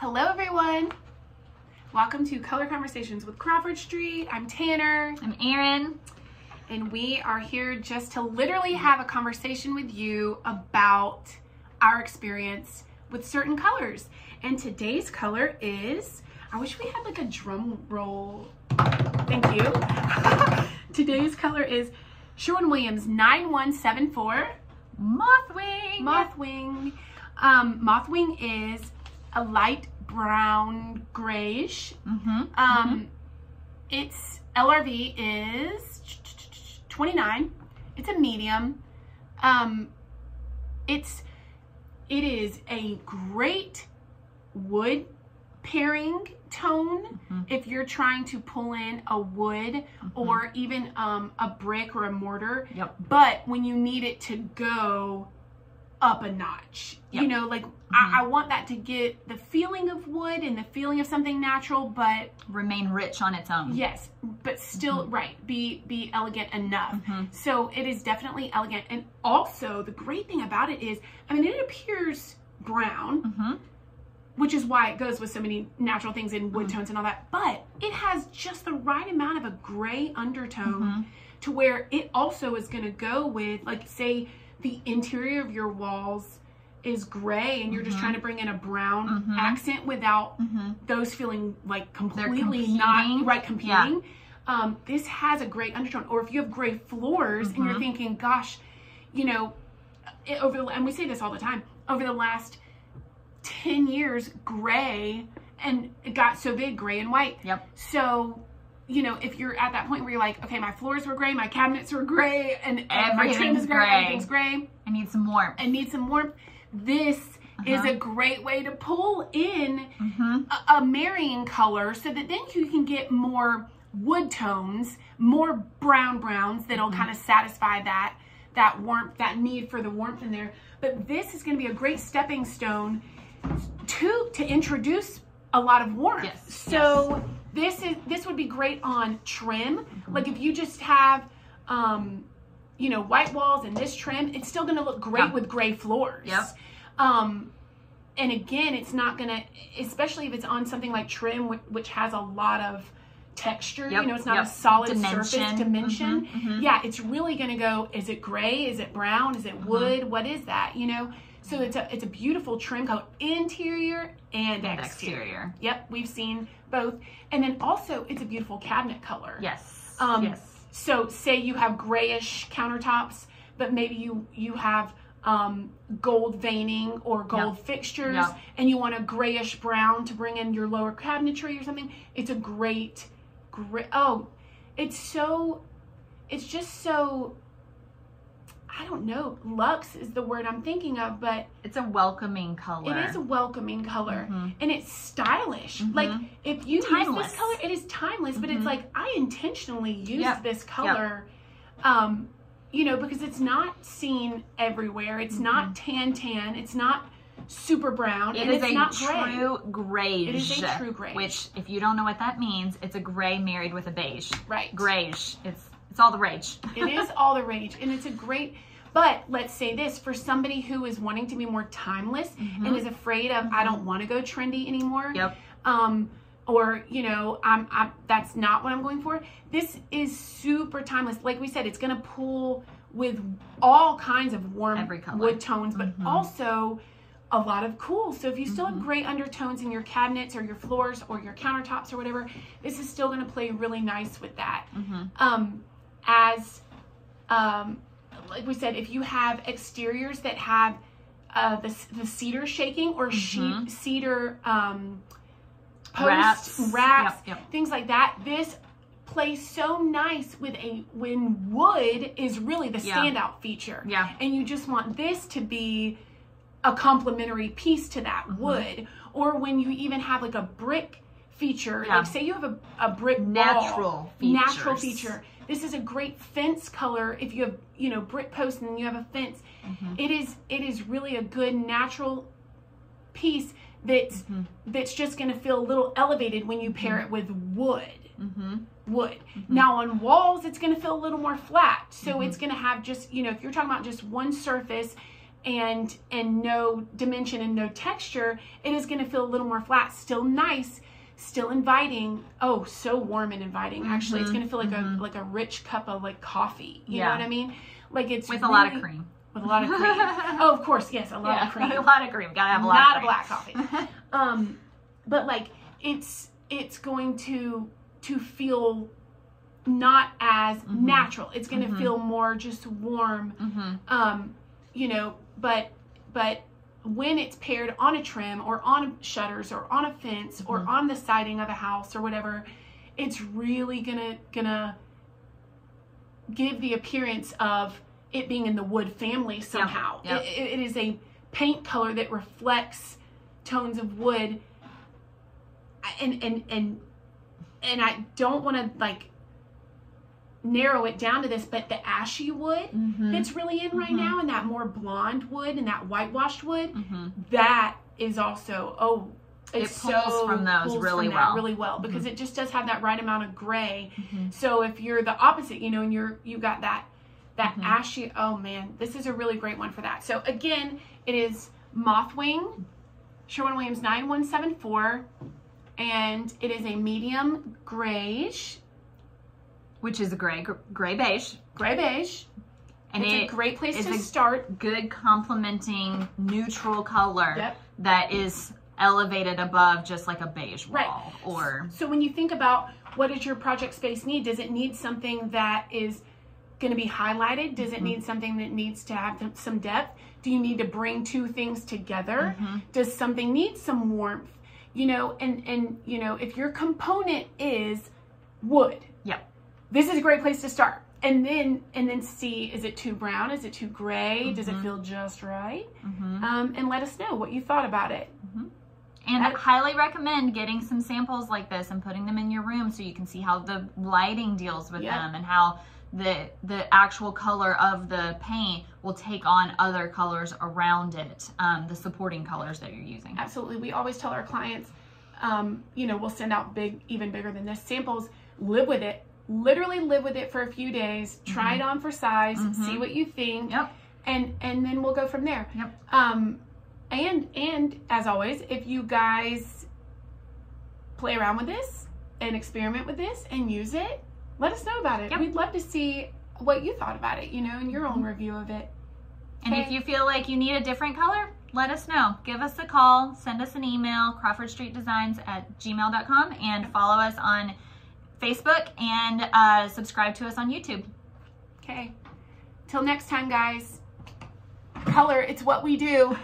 Hello, everyone. Welcome to Color Conversations with Crawford Street. I'm Tanner, I'm Erin. and we are here just to literally have a conversation with you about our experience with certain colors. And today's color is, I wish we had like a drum roll. Thank you. today's color is Sherwin-Williams 9174 Mothwing. Mothwing. Um, Mothwing is a light brown grayish. mm-hmm. Um, its LRV is 29. It's a medium. Um, it's it is a great wood pairing tone Mhm. if you're trying to pull in a wood Mm-hmm. or even um, a brick or a mortar. Yep. But when you need it to go up a notch, you know, like I, I want that to get the feeling of wood and the feeling of something natural, but Remain rich on its own. yes, but still right, be be elegant enough. Mhm. So it is definitely elegant, and also the great thing about it is, I mean, it appears brown, Mm-hmm. which is why it goes with so many natural things in wood tones and all that. But it has just the right amount of a gray undertone Mhm. to where it also is going to go with, like, say, the interior of your walls is gray, and you're just Mhm. trying to bring in a brown Mhm. accent without Mm-hmm. those feeling like completely not right Yeah. competing. Um, this has a great undertone. Or if you have gray floors and you're Mhm. thinking, gosh, you know, it, over the and we say this all the time over the last ten years, gray and it got so big, gray and white. Yep. So. You know, if you're at that point where you're like, okay, my floors were gray, my cabinets were gray, and, and my trim Everything's is gray, gray. everything's gray, I need some warmth. I need some warmth. This is Uh-huh. a great way to pull in Mm-hmm. a, a marrying color so that then you can get more wood tones, more brown browns that'll Mm-hmm. kind of satisfy that that warmth, that need for the warmth in there. But this is going to be a great stepping stone to to introduce a lot of warmth. Yes, So this is this would be great on trim. Mm-hmm. Like if you just have um you know white walls and this trim, it's still going to look great Yeah. with gray floors. Yep. Um and again, it's not gonna, especially if it's on something like trim, which, has a lot of texture. Yep, You know, it's not yep. a solid surface Dimension. dimension. Mhm, mhm. Yeah, it's really gonna go. Is it gray? Is it brown? Is it Mm-hmm. wood? What is that? You know. So it's a it's a beautiful trim color, interior and, exterior. exterior. Yep, we've seen both, and then also it's a beautiful cabinet color. Yes. Um, yes. So say you have grayish countertops, but maybe you you have um, gold veining or gold fixtures, Yep. and you want a grayish brown to bring in your lower cabinetry or something. It's a great, great. Oh, it's so, it's just so. I don't know. Luxe is the word I'm thinking of, but It's a welcoming color. it is a welcoming color Mhm. and it's stylish. Mhm. Like if you use this color, it is timeless, but it's Mhm. like I intentionally used Yep. this color um you know because it's not seen everywhere. It's not tan tan, it's not super brown, It and is it's a not gray. true grayish. It is a true grayish. Which, if you don't know what that means, it's a gray married with a beige. Right. Grayish. It's it's all the rage. it is all the rage and it's a great but let's say this for somebody who is wanting to be more timeless and is afraid of I don't want to go trendy anymore. Mm-hmm. Yep. Um or you know, I'm, I'm that's not what I'm going for. This is super timeless. Like we said, it's gonna pull with all kinds of warm Every color. wood tones, but Mhm. also a lot of cool. So if you still Mm-hmm. have gray undertones in your cabinets or your floors or your countertops or whatever, this is still going to play really nice with that. Mm-hmm. Um, as um, like we said, if you have exteriors that have uh, the, the cedar shaking or Mhm. sheet cedar um, posts, Wraps. wraps, Yep, yep. things like that, this plays so nice with a when wood is really the Yeah. standout feature Yeah. and you just want this to be a complementary piece to that Mm-hmm. wood or when you even have like a brick feature Yeah. like say you have a, a brick wall, Natural natural feature this is a great fence color if you have you know brick posts and you have a fence Mm-hmm. It is it is really a good natural piece that's Mm-hmm. that's just going to feel a little elevated when you pair it with wood Mm-hmm. wood. Now on walls, it's going to feel a little more flat. So Mm-hmm. it's going to have just, you know, if you're talking about just one surface and and no dimension and no texture, it is going to feel a little more flat. Still nice, still inviting. Oh, so warm and inviting. Actually, it's Mhm, going to feel like mhm. a like a rich cup of like coffee. You know what I mean? Like it's With a lot of cream. With a lot of cream. oh, of course, yes, a lot yeah, of cream. a lot of cream. Gotta have a lot Not a of black coffee. um, but like it's it's going to to feel not as Mhm. natural. It's going to Mhm. feel more just warm. hmm Um, you know, but but when it's paired on a trim or on shutters or on a fence or Mhm. on the siding of a house or whatever, it's really gonna gonna give the appearance of it being in the wood family somehow. yeah. It- it- it is a paint color that reflects tones of wood, and and and and I don't want to like narrow it down to this, but the ashy wood hmm that's really in right Mhm. now, and that more blonde wood and that whitewashed wood, hmm that is also oh. It's It pulls so from those pulls really from well. really well because it just does have that right amount of gray. hmm So if you're the opposite, you know, and you're you got that that Mhm. ashy. Oh man, this is a really great one for that. So again, it is Mothwing, Sherwin Williams nine one seven four, and it is a medium grayish, Which is a gray, gray beige, gray beige. and it's it a great place to a- start. good complementing neutral color Yep. that is elevated above just like a beige Right. wall or So when you think about what does your project space need, does it need something that is going to be highlighted? Does Mm-hmm. it need something that needs to have some depth? Do you need to bring two things together? Does something need some warmth? You know, and and you know, if your component is wood. This is a great place to start. And then and then see is it too brown? Is it too gray? Does it Mhm. feel just right? Mhm. Um, and let us know what you thought about it. And That- highly recommend getting some samples like this and putting them in your room so you can see how the lighting deals with Yep. them and how the the actual color of the paint will take on other colors around it, um, the supporting colors that you're using. Absolutely. We always tell our clients, um, you know, we'll send out big, even bigger than this samples. Live with it. Literally live with it for a few days. Try it on for size. Mhm. See what you think, Yep. and and then we'll go from there. Yep. Um, and and as always, if you guys play around with this and experiment with this and use it, let us know about it. Yep. We'd love to see what you thought about it. You know, and your own review of it. And if you feel like you need a different color, let us know. Give us a call, send us an email, Crawford Street Designs at gmail.com, and follow us on Facebook and uh, subscribe to us on YouTube. Okay. Till next time, guys. Color, it's what we do.